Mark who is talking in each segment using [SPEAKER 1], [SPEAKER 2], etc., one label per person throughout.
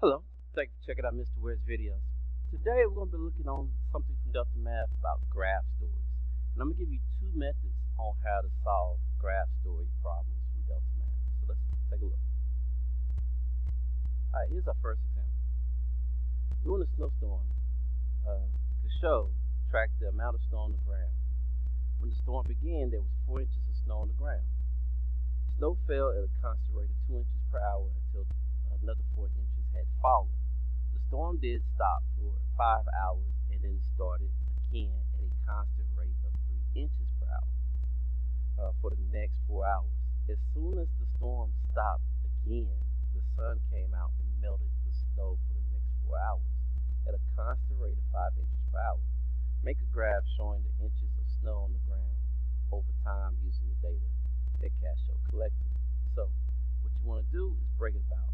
[SPEAKER 1] Hello, thank you for checking out Mr. Ware's videos. Today we're going to be looking on something from Delta Math about graph stories. And I'm going to give you two methods on how to solve graph story problems from Delta Math. So let's take a look. Alright, here's our first example. During a snowstorm, uh, show track the amount of snow on the ground. When the storm began, there was 4 inches of snow on the ground. Snow fell at a constant rate of 2 inches per hour until another 4 inches had fallen. The storm did stop for 5 hours and then started again at a constant rate of 3 inches per hour uh, for the next 4 hours. As soon as the storm stopped again, the sun came out and melted the snow for the next 4 hours at a constant rate of 5 inches per hour. Make a graph showing the inches of snow on the ground over time using the data that Cascio collected. So, what you want to do is break it down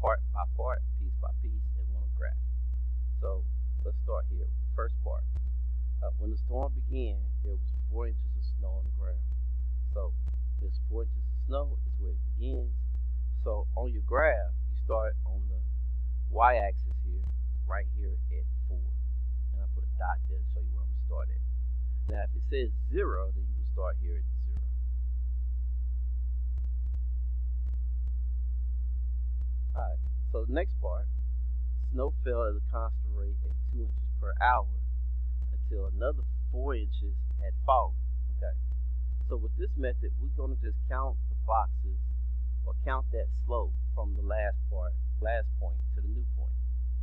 [SPEAKER 1] part by part, piece by piece, and want to graph it. So let's start here with the first part. Uh, when the storm began, there was four inches of snow on the ground. So this four inches of snow is where it begins. So on your graph, you start on the y-axis here, right here at four. And I put a dot there to show you where I'm to start at. Now if it says zero, then you will start here at zero. Alright, so the next part, snow fell at a constant rate at 2 inches per hour until another 4 inches had fallen. Okay, so with this method, we're going to just count the boxes or count that slope from the last part, last point to the new point.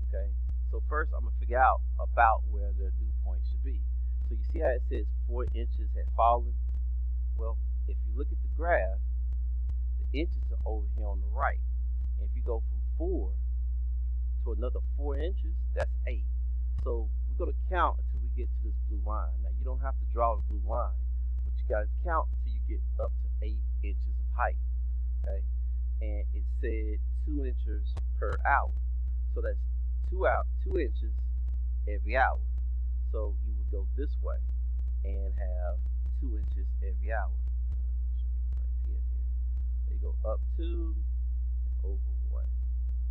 [SPEAKER 1] Okay, so first I'm going to figure out about where the new point should be. So you see how it says 4 inches had fallen? Well, if you look at the graph, the inches are over here on the right another four inches, that's eight. So we're going to count until we get to this blue line. Now you don't have to draw the blue line, but you got to count until you get up to eight inches of height. Okay, and it said two inches per hour, so that's two out two inches every hour. So you would go this way and have two inches every hour. Uh, right here. There you go up two, over one,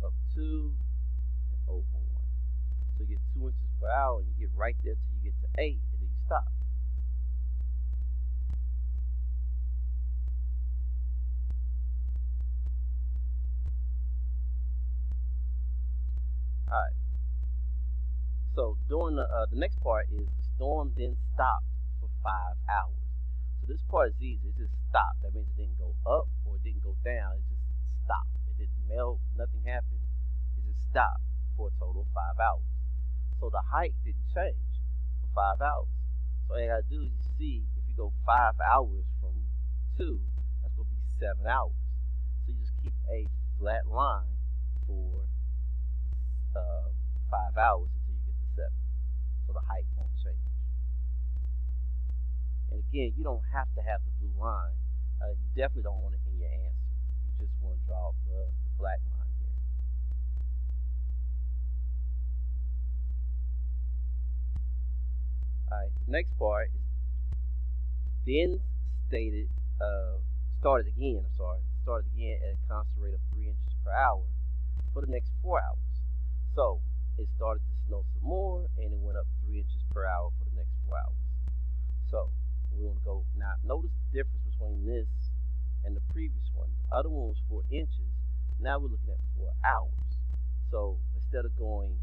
[SPEAKER 1] up two, Oh, so you get 2 inches per hour and you get right there till you get to 8 and then you stop. Alright. So during the, uh, the next part is the storm then stopped for 5 hours. So this part is easy. It just stopped. That means it didn't go up or it didn't go down. It just stopped. It didn't melt. Nothing happened. It just stopped for a total of five hours. So the height didn't change for five hours. So all you gotta do is you see if you go five hours from two, that's gonna be seven hours. So you just keep a flat line for uh, five hours until you get to seven. So the height won't change. And again, you don't have to have the blue line. Uh, you definitely don't want it in your answer You just want to draw the, the black line here. Alright, next part is then stated, uh, started again, I'm sorry, started again at a constant rate of 3 inches per hour for the next 4 hours. So, it started to snow some more and it went up 3 inches per hour for the next 4 hours. So, we're to go, now notice the difference between this and the previous one. The other one was four inches. Now we're looking at four hours. So instead of going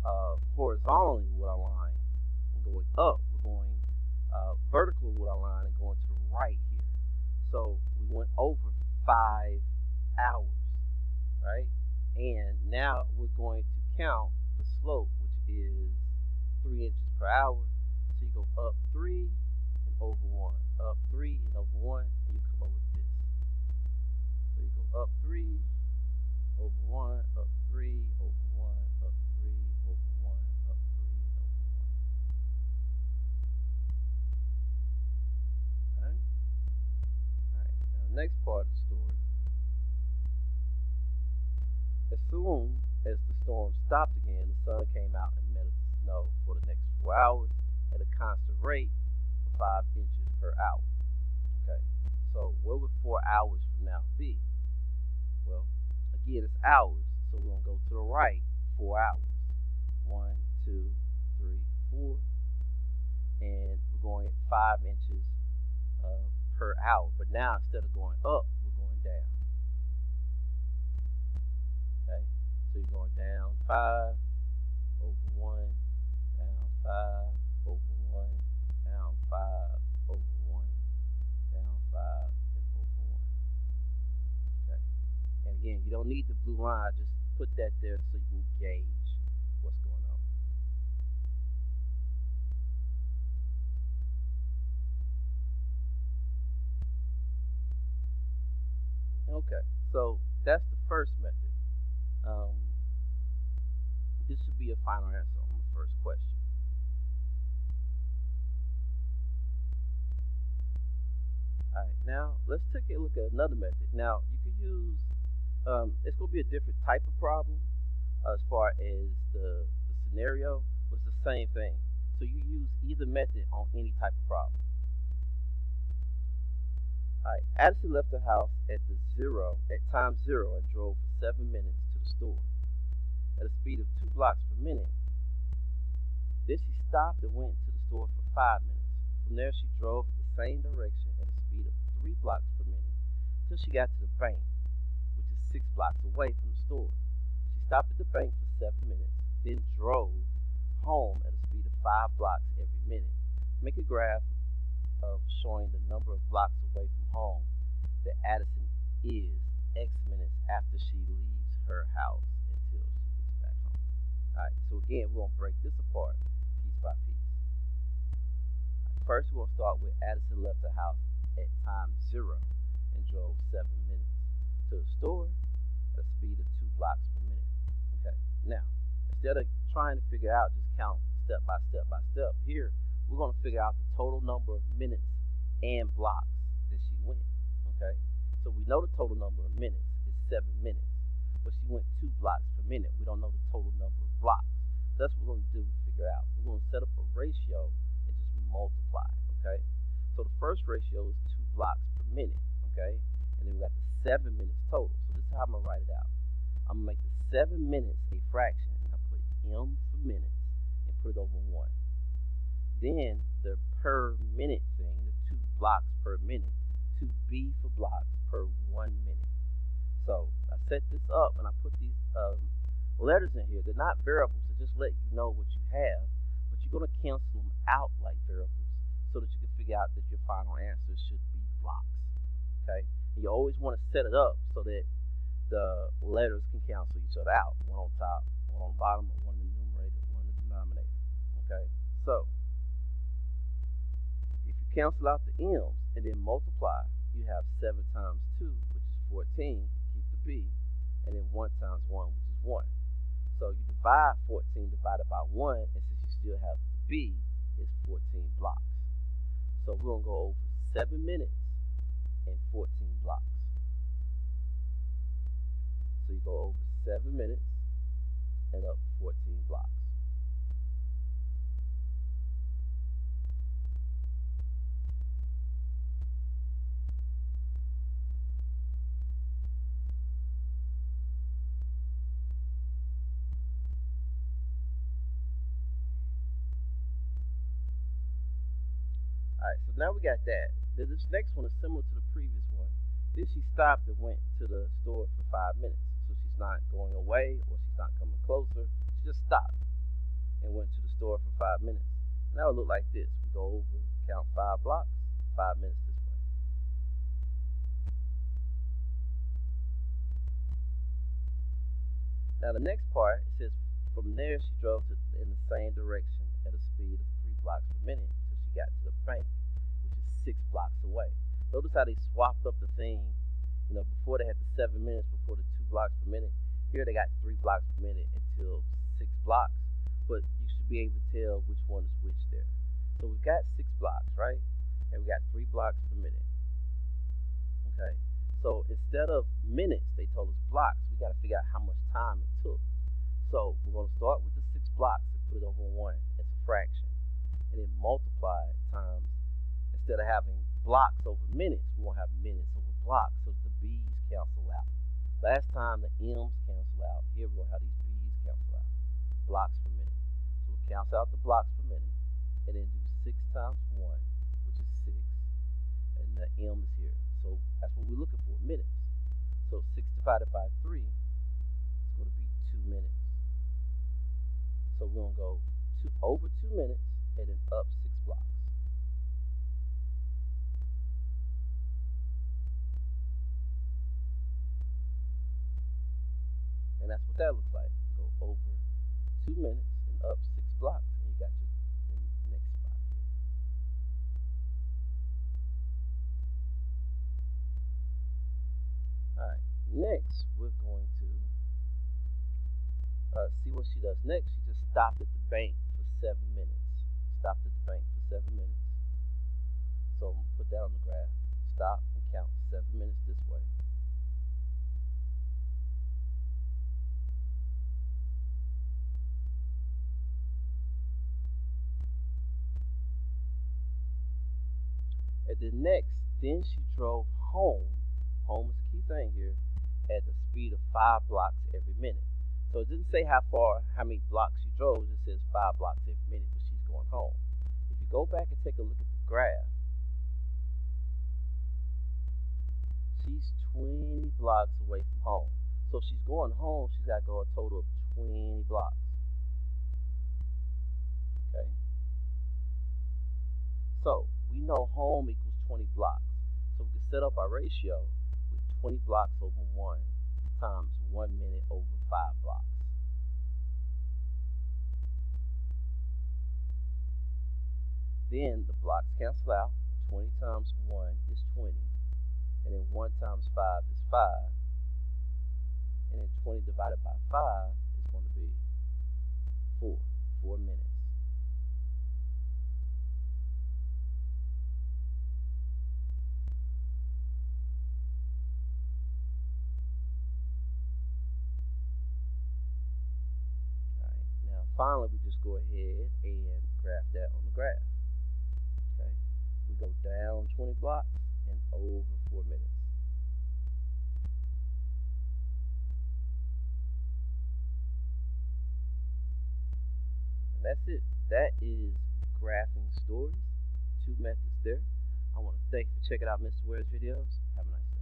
[SPEAKER 1] uh, horizontally with our line going up, we're going uh, vertically with our line and going to the right here. So we went over five hours, right? And now we're going to count the slope, which is three inches per hour. So you go up three and over one, up three and over one, and you come up with this. So you go up three, over one, up three, over one, up three, over one, up three, and over one. Alright? Alright, now next part of the story. As soon as the storm stopped again, the sun came out and melted the snow for the next four hours at a constant rate of 5 inches per hour. Okay, so what would 4 hours from now be? Well, again, it's hours, So we're going to go to the right four hours. One, two, three, four. And we're going five inches uh, per hour. But now instead of going up, we're going down. Okay, so you're going down five, over one, down five, over one, down five, over one, down five, and over one. Okay, and again, you don't need the blue line. Just put that there so you can gauge what's going on. Okay, so that's the first method. Um, this should be a final answer on the first question. Alright, now let's take a look at another method. Now, you could use, um, it's going to be a different type of problem as far as the, the scenario, but it's the same thing. So you use either method on any type of problem. Alright, Addison left the house at the zero, at time zero, and drove for seven minutes to the store at a speed of two blocks per minute. Then she stopped and went to the store for five minutes. From there, she drove at the same direction at a speed of three blocks per minute till she got to the bank, which is six blocks away from the store. She stopped at the bank for seven minutes, then drove home at a speed of five blocks every minute. Make a graph of showing the number of blocks away from home that Addison is X minutes after she leaves her house until she gets back home. Alright, so again, we're going to break this apart piece by piece. First, we're going to start with Addison left the house at time zero and drove seven minutes to the store at a speed of two blocks per minute. Okay, now, instead of trying to figure out, just count step by step by step, here we're going to figure out the total number of minutes and blocks that she went. Okay, so we know the total number of minutes is seven minutes, but she went two blocks per minute. We don't know the total number of blocks. So that's what we're going to do to figure out. We're going to set up a ratio and just multiply. Okay, so the first ratio is two blocks per minute. Okay, and then we got the seven minutes total. So this is how I'm gonna write it out. I'm gonna make the seven minutes a fraction, and I put m for minutes and put it over one. Then the per minute thing, the two blocks per minute, to B for blocks per one minute. So I set this up and I put these um, letters in here. They're not variables to just let you know what you have, but you're going to cancel them out like variables so that you can figure out that your final answer should be blocks. Okay? And you always want to set it up so that the letters can cancel each other out. One on top, one on bottom, one in the numerator, one in the denominator. Okay? So cancel out the m's and then multiply, you have 7 times 2, which is 14, keep the b, and then 1 times 1, which is 1. So you divide 14 divided by 1, and since you still have the b, it's 14 blocks. So we're going to go over 7 minutes and 14 blocks. So you go over 7 minutes and up 14 blocks. Now we got that. This next one is similar to the previous one. Then she stopped and went to the store for five minutes. So she's not going away or she's not coming closer. She just stopped and went to the store for five minutes. And that would look like this. We go over, count five blocks, five minutes this way. Now the next part, it says from there she drove to, in the same direction at a speed of three blocks per minute got to the bank which is six blocks away. Notice how they swapped up the thing. You know, before they had the seven minutes before the two blocks per minute. Here they got three blocks per minute until six blocks. But you should be able to tell which one is which there. So we've got six blocks, right? And we got three blocks per minute. Okay. So instead of minutes, they told us blocks. We got to figure out how much time it took. So we're going to start with the six blocks and put it over one as a fraction. And then multiply times instead of having blocks over minutes, we won't have minutes over blocks, so the B's cancel out. Last time the M's cancel out. Here we're to have these B's cancel out. Blocks per minute. So we'll cancel out the blocks per minute and then do 6 times 1, which is 6. And the M is here. So that's what we're looking for, minutes. So 6 divided by 3 is going to be 2 minutes. So we're going to go two, over 2 minutes and up 6 blocks. And that's what that looks like. Go over two minutes and up six blocks, and you got your next spot here. Alright, next we're going to uh, see what she does next. She just stopped at the bank for seven minutes. Stopped at the bank for seven minutes. So I'm gonna put that on the graph. Stop and count seven minutes this way. At the next, then she drove home. Home is key thing here. At the speed of five blocks every minute. So it didn't say how far, how many blocks she drove. It says five blocks every minute, but going home. If you go back and take a look at the graph, she's 20 blocks away from home. So if she's going home, she's got to go a total of 20 blocks. Okay. So we know home equals 20 blocks. So we can set up our ratio with 20 blocks over 1 times 1 minute over 5 blocks. Then the blocks cancel out. 20 times 1 is 20. And then 1 times 5 is 5. And then 20 divided by 5 is going to be 4. 4 minutes. Now finally, we just go ahead and graph that on the graph. Go down 20 blocks and over 4 minutes. And that's it. That is graphing stories. Two methods there. I want to thank you for checking out Mr. Ware's videos. Have a nice day.